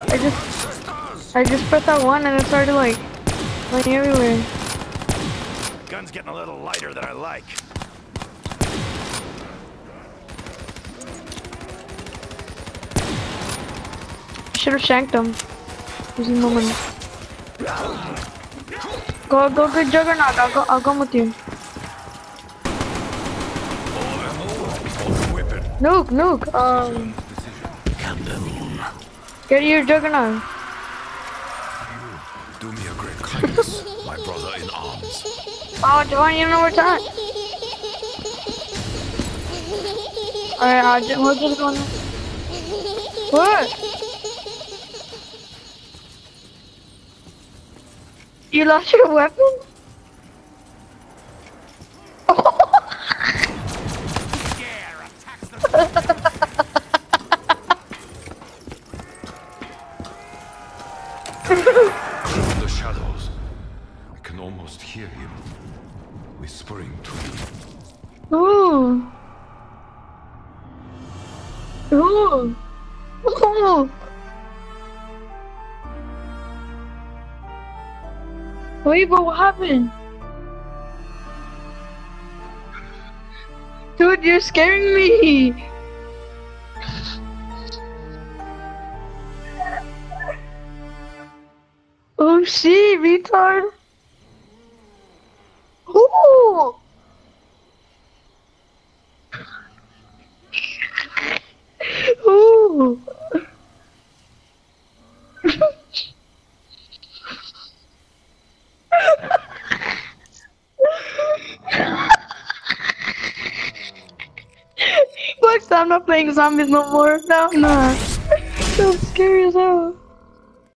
I just, I just pressed that one and it started like, going everywhere. Gun's getting a little lighter than I like. Should have shanked him. Easy moment. Go, go, get Juggernaut. I'll go, I'll come with you. Nuke, nuke. Um, get your Juggernaut. Do me a great kindness, my brother in arms. Oh, Javon, you know where it's at. Alright, I'll just, we'll just go. What? You lost your weapon? In the shadows, I can almost hear him whispering to me. Ooh. Ooh. Ooh. Wait, but what happened? Dude, you're scaring me. Shit, retard. Ooh. Ooh. Look, I'm not playing zombies no more. No, I'm not. So scary as hell.